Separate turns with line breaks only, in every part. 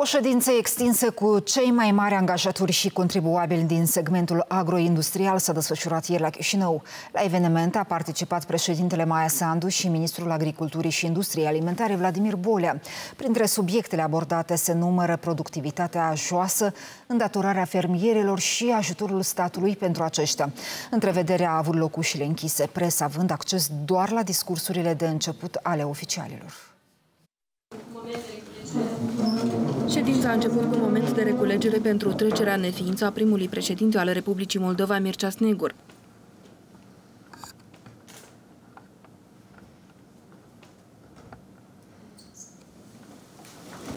O ședință extinsă cu cei mai mari angajatori și contribuabili din segmentul agroindustrial s-a desfășurat ieri la Chișinău. La eveniment a participat președintele Maia Sandu și ministrul Agriculturii și Industriei Alimentare Vladimir Bolea. Printre subiectele abordate se numără productivitatea joasă, îndatorarea fermierilor și ajutorul statului pentru aceștia. Întrevederea a avut loc ușile închise, presa având acces doar la discursurile de început ale oficialilor.
Ședința a început cu un moment de reculegere pentru trecerea în neființă a primului președinte al Republicii Moldova, Mircea Snegur.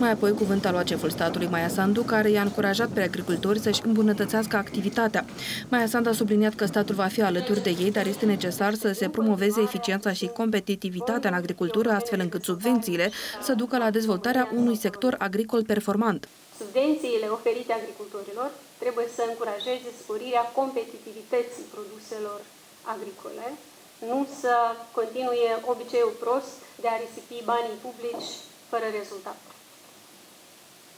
Mai apoi, cuvânt a luat șeful statului Maia Sandu, care i-a încurajat pe agricultori să-și îmbunătățească activitatea. Maia Sandu a subliniat că statul va fi alături de ei, dar este necesar să se promoveze eficiența și competitivitatea în agricultură, astfel încât subvențiile să ducă la dezvoltarea unui sector agricol performant.
Subvențiile oferite agricultorilor trebuie să încurajeze sporirea competitivității produselor agricole, nu să continue obiceiul prost de a risipi banii publici fără rezultat.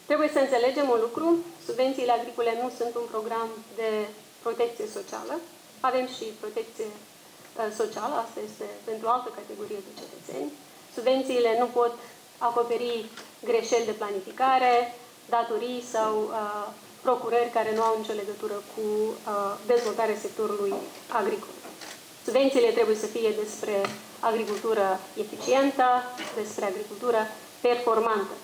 Trebuie să înțelegem un lucru, subvențiile agricole nu sunt un program de protecție socială, avem și protecție uh, socială, asta este pentru o altă categorie de cetățeni. Subvențiile nu pot acoperi greșeli de planificare, datorii sau uh, procurări care nu au nicio legătură cu uh, dezvoltarea sectorului agricol. Subvențiile trebuie să fie despre agricultură eficientă, despre agricultură performantă.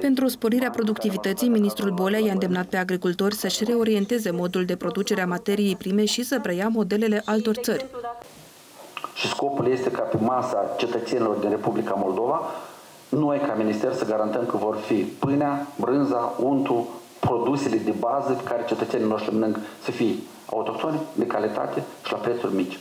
Pentru sporirea productivității, ministrul Bolea i-a îndemnat pe agricultori să-și reorienteze modul de producere a materiei prime și să preia modelele altor țări.
Și scopul este ca pe masa cetățenilor din Republica Moldova, noi ca minister să garantăm că vor fi pâinea, brânza, untul, produsele de bază pe care cetățenii noștri mănânc să fie autohtone, de calitate și la prețuri mici.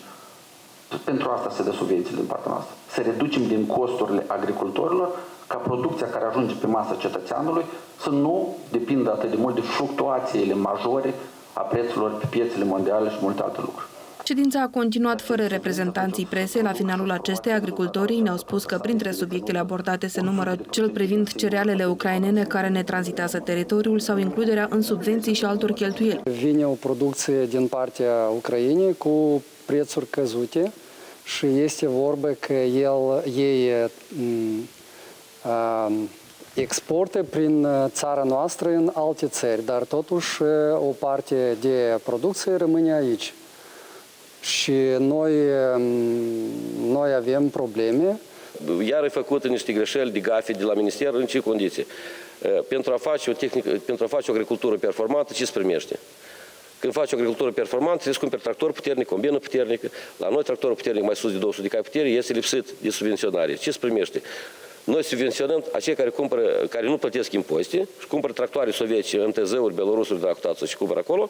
Pentru asta se dă subvențiile din partea noastră. Să reducem din costurile agricultorilor ca producția care ajunge pe masa cetățeanului să nu depindă atât de mult de fluctuațiile majore a prețurilor pe piețele mondiale și multe alte lucruri.
Ședința a continuat fără reprezentanții presei. La finalul acestei, agricultorii ne-au spus că printre subiectele abordate se numără cel privind cerealele ucrainene care ne tranzitează teritoriul sau includerea în subvenții și altor cheltuieli.
Vine o producție din partea Ucrainei cu prețuri căzute și este vorba că el, ei exporte prin țara noastră în alte țări, dar totuși o parte de producție rămâne aici. Și noi, noi avem probleme.
Iar e făcut niște greșeli de gafe de la minister în ce condiții? Pentru a face o, tehnică, pentru a face o agricultură performantă, ce se primește? Când faci o agricultură performantă, trebuie să cumperi tractor puternic, combină puternică. La noi tractorul puternic mai sus de 200 de cai putere este lipsit de subvenționare. Ce se primește? Noi subvenționăm acei care, cumpără, care nu plătesc impozite și cumpără tractoare sovietice, MTZ-uri, belorusuri, dacă și cumpără acolo,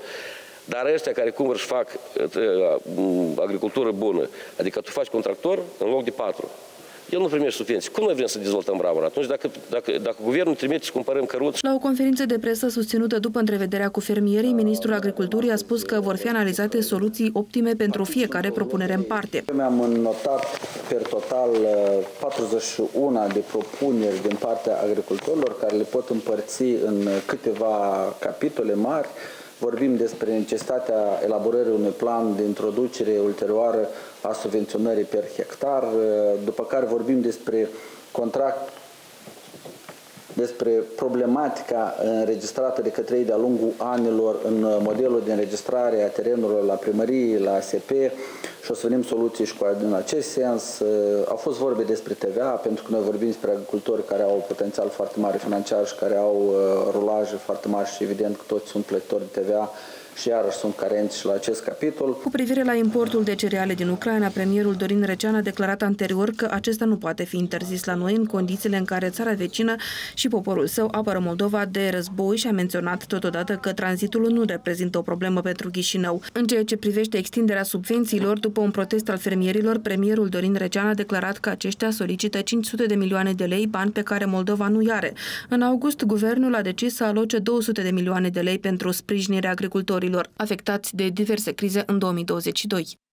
dar ăștia care cumpără și fac uh, agricultură bună, adică tu faci contractor în loc de patru, el nu primește subvenții. Cum noi vrem să dezvoltăm Bravura? Atunci, dacă, dacă, dacă guvernul trimite să cumpărăm căruți...
La o conferință de presă susținută după întrevederea cu fermierii, ministrul agriculturii a spus că vor fi analizate soluții optime pentru fiecare propunere în parte.
Mi-am notat per total 41 uh, de propuneri din partea agricultorilor care le pot împărți în câteva capitole mari Vorbim despre necesitatea elaborării unui plan de introducere ulterioară a subvenționării per hectar, după care vorbim despre contract despre problematica înregistrată de către ei de-a lungul anilor în modelul de înregistrare a terenurilor la primărie, la ASP și o să venim soluții și cu în acest sens. Au fost vorbe despre TVA, pentru că noi vorbim despre agricultori care au potențial foarte mare financiar și care au uh, rulaje foarte mari și evident că toți sunt plătitori de TVA și iarăși sunt carenți și la acest capitol.
Cu privire la importul de cereale din Ucraina, premierul Dorin Recean a declarat anterior că acesta nu poate fi interzis la noi în condițiile în care țara vecină și poporul său apără Moldova de război și a menționat totodată că tranzitul nu reprezintă o problemă pentru Chișinău. În ceea ce privește extinderea subvențiilor, după un protest al fermierilor, premierul Dorin Recean a declarat că aceștia solicită 500 de milioane de lei, bani pe care Moldova nu are. În august, guvernul a decis să aloce 200 de milioane de lei pentru sprijinirea agricultorilor afectați de diverse crize în 2022.